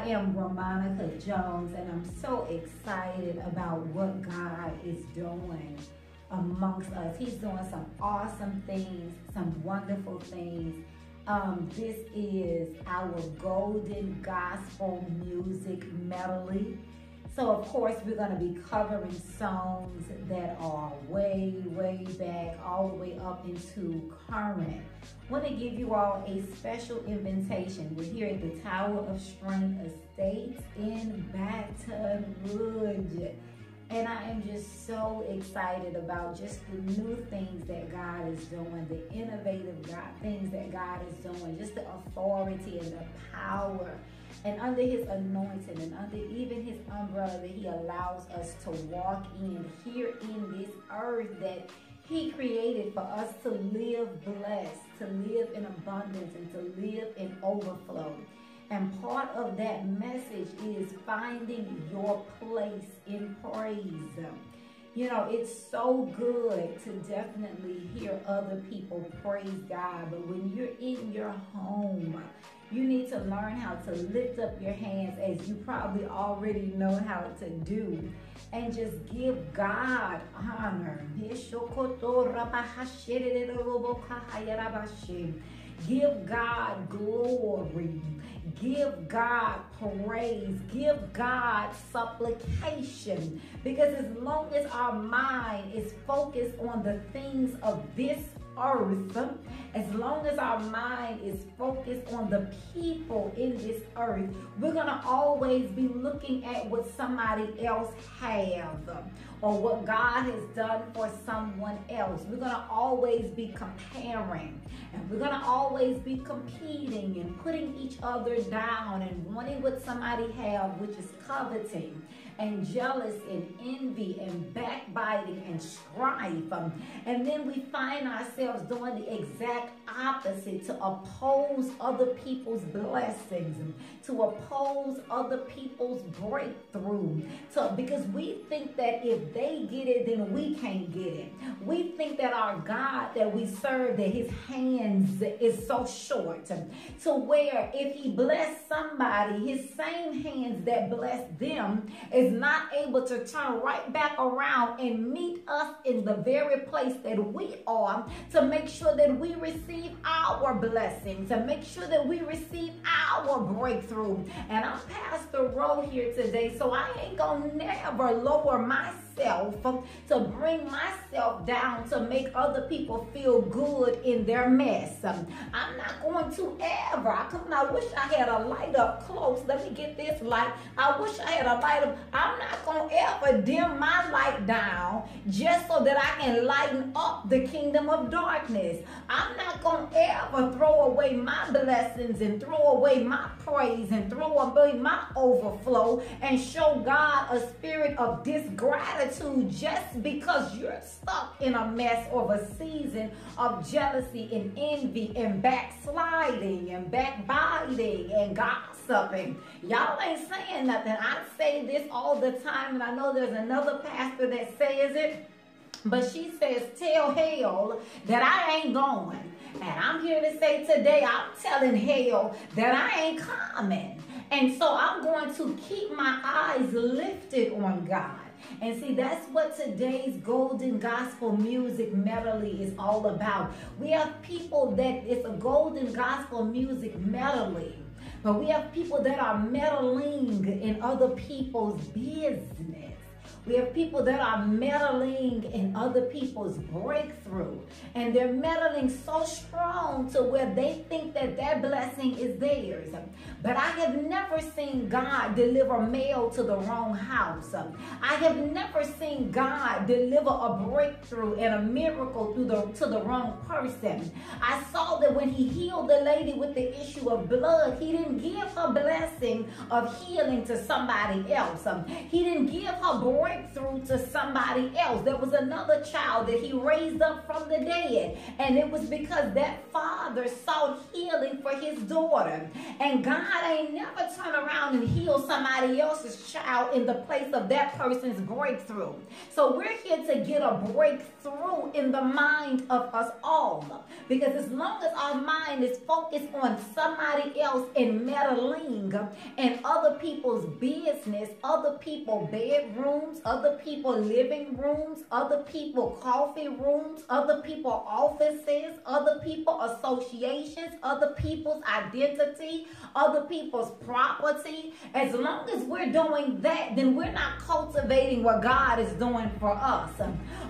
I am Romonica Jones, and I'm so excited about what God is doing amongst us. He's doing some awesome things, some wonderful things. Um, this is our golden gospel music medley. So, of course, we're going to be covering songs that are way, way back, all the way up into current. To give you all a special invitation. We're here at the Tower of Strength Estates in Baton Rouge. And I am just so excited about just the new things that God is doing, the innovative God, things that God is doing, just the authority and the power. And under his anointing and under even his umbrella that he allows us to walk in here in this earth that he created for us to live blessed, to live in abundance, and to live in overflow. And part of that message is finding your place in praise. You know, it's so good to definitely hear other people praise God, but when you're in your home, you need to learn how to lift up your hands as you probably already know how to do and just give God honor. Give God glory. Give God praise. Give God supplication. Because as long as our mind is focused on the things of this earth, as long as our mind is focused on the people in this earth, we're going to always be looking at what somebody else have or what God has done for someone else. We're going to always be comparing and we're going to always be competing and putting each other down and wanting what somebody have, which is coveting and jealous and envy and backbiting and strife. And then we find ourselves doing the exact opposite to oppose other people's blessings, to oppose other people's breakthrough. So because we think that if they get it, then we can't get it. We think that our God that we serve, that his hands is so short to where if he bless somebody, his same hands that bless them is is not able to turn right back around and meet us in the very place that we are to make sure that we receive our blessings, to make sure that we receive our breakthrough. And I'm past the Rowe here today, so I ain't gonna never lower myself myself to bring myself down to make other people feel good in their mess. I'm not going to ever. I, come, I wish I had a light up close. Let me get this light. I wish I had a light up. I'm not going to ever dim my light down just so that I can lighten up the kingdom of darkness. I'm not going to ever throw away my blessings and throw away my praise and throw away my overflow and show God a spirit of disgratitude just because you're stuck in a mess of a season of jealousy and envy and backsliding and backbiting and gossiping. Y'all ain't saying nothing. I say this all the time, and I know there's another pastor that says it. But she says, tell hell that I ain't going. And I'm here to say today, I'm telling hell that I ain't coming. And so I'm going to keep my eyes lifted on God. And see, that's what today's golden gospel music medley is all about. We have people that it's a golden gospel music medley. But we have people that are meddling in other people's business. We have people that are meddling in other people's breakthrough. And they're meddling so strong to where they think that that blessing is theirs. But I have never seen God deliver mail to the wrong house. I have never seen God deliver a breakthrough and a miracle to the, to the wrong person. I saw that when he healed the lady with the issue of blood, he didn't give her blessing of healing to somebody else. He didn't give her breakthrough breakthrough to somebody else. There was another child that he raised up from the dead. And it was because that father sought healing for his daughter. And God ain't never turn around and heal somebody else's child in the place of that person's breakthrough. So we're here to get a breakthrough in the mind of us all. Because as long as our mind is focused on somebody else and meddling, and other people's business, other people bedrooms, other people living rooms, other people coffee rooms, other people offices, other people associations, other people's identity, other people's property. As long as we're doing that, then we're not cultivating what God is doing for us.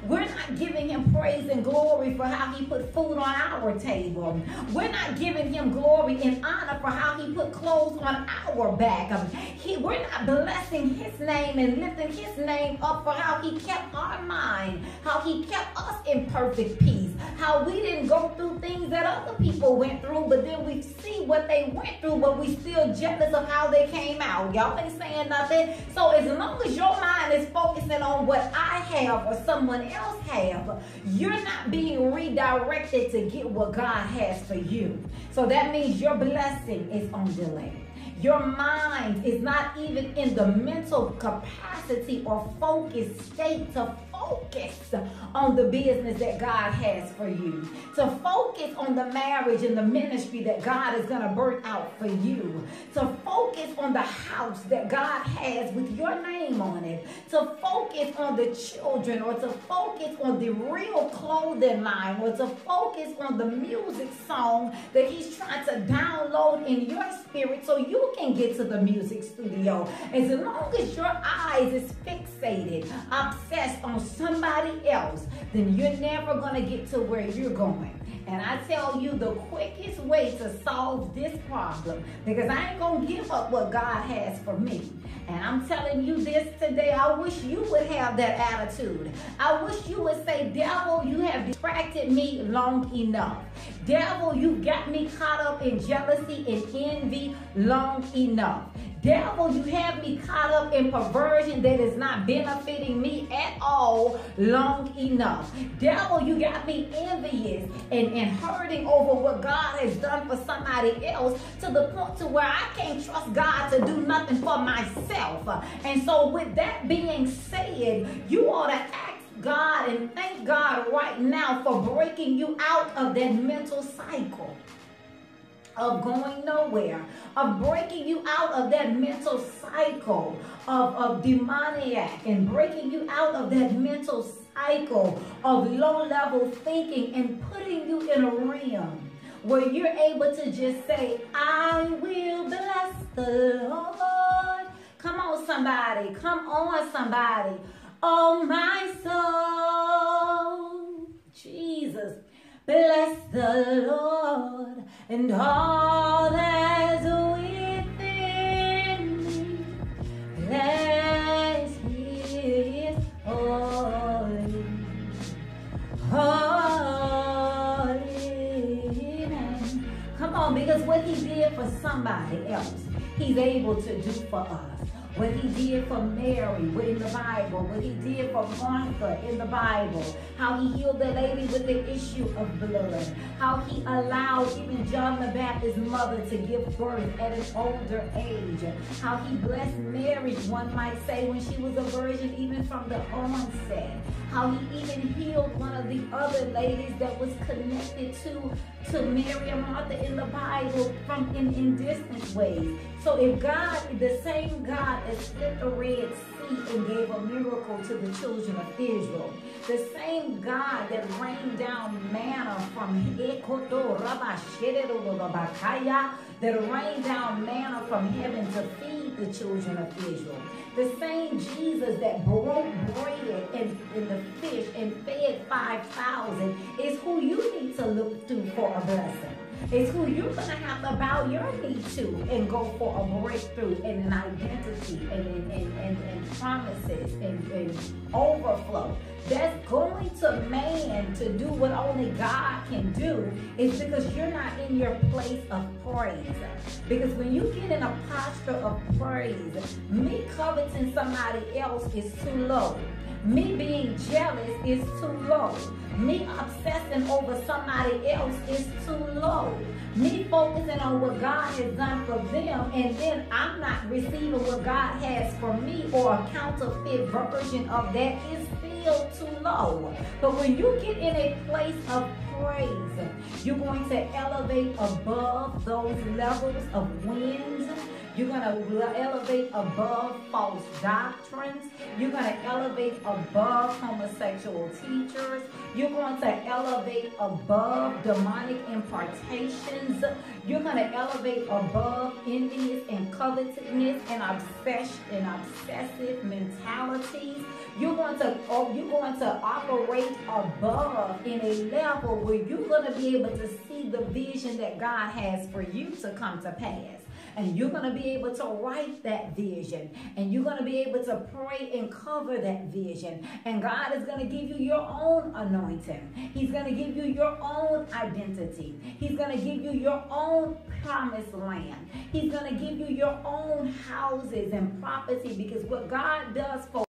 We're not giving him praise and glory for how he put food on our table. We're not giving him glory and honor for how he put clothes on our back. He, we're not blessing his name and lifting his name up for how he kept our mind, how he kept us in perfect peace, how we didn't go through things that other people went through, but then we see what they went through, but we still jealous of how they came out. Y'all ain't saying nothing. So as long as your mind is focusing on what I have or someone else have, you're not being redirected to get what God has for you. So that means your blessing is on delay. Your mind is not even in the mental capacity or focused state to focus on the business that God has for you, to focus on the marriage and the ministry that God is going to birth out for you, to focus on the house that God has with your name on it, to focus on the children or to focus on the real clothing line or to focus on the music song that He's trying to download in your spirit so you can get to the music studio. As long as your eyes is fixated, obsessed on somebody else, then you're never going to get to where you're going. And I tell you the quickest way to solve this problem, because I ain't going to give up what God has for me. And I'm telling you this today, I wish you would have that attitude. I wish you would say, devil, you have distracted me long enough. Devil, you got me caught up in jealousy and envy long enough. Devil, you have me caught up in perversion that is not benefiting me at all long enough. Devil, you got me envious and, and hurting over what God has done for somebody else to the point to where I can't trust God to do nothing for myself. And so with that being said, you ought to ask God and thank God right now for breaking you out of that mental cycle of going nowhere, of breaking you out of that mental cycle of, of demoniac and breaking you out of that mental cycle of low level thinking and putting you in a realm where you're able to just say, I will bless the Lord. Come on, somebody. Come on, somebody. Oh, my soul. Bless the Lord and all that's within me. Bless his holy, holy name. Come on, because what he did for somebody else, he's able to do for us what he did for Mary in the Bible, what he did for Martha in the Bible, how he healed the lady with the issue of blood, how he allowed even John the Baptist's mother to give birth at an older age, how he blessed Mary, one might say, when she was a virgin, even from the onset, how he even healed one of the other ladies that was connected to to Mary and Martha in the Bible from in, in distant ways. So if God, the same God that split the Red Sea and gave a miracle to the children of Israel, the same God that rained down manna from that rained down manna from heaven to feed the children of Israel, the same Jesus that broke bread and, and the fish and fed 5,000 is who you need to look to for a blessing. It's who you're going to have to bow your knee to and go for a breakthrough and an identity and, and, and, and, and promises and, and overflow. That's going to man to do what only God can do is because you're not in your place of praise. Because when you get in a posture of praise, me coveting somebody else is too low. Me being jealous is too low. Me obsessing over somebody else is too low. Me focusing on what God has done for them and then I'm not receiving what God has for me or a counterfeit version of that is too low. But when you get in a place of praise, you're going to elevate above those levels of winds You're going to elevate above false doctrines. You're going to elevate above homosexual teachers. You're going to elevate above demonic impartations. You're going to elevate above envious and covetousness and obsession and obsessive mentalities. You're going to oh, you're going to operate above in a level where you're going to be able to see the vision that God has for you to come to pass. And you're going to be able to write that vision. And you're going to be able to pray and cover that vision. And God is going to give you your own anointing. He's going to give you your own identity. He's going to give you your own promised land. He's going to give you your own houses and property because what God does for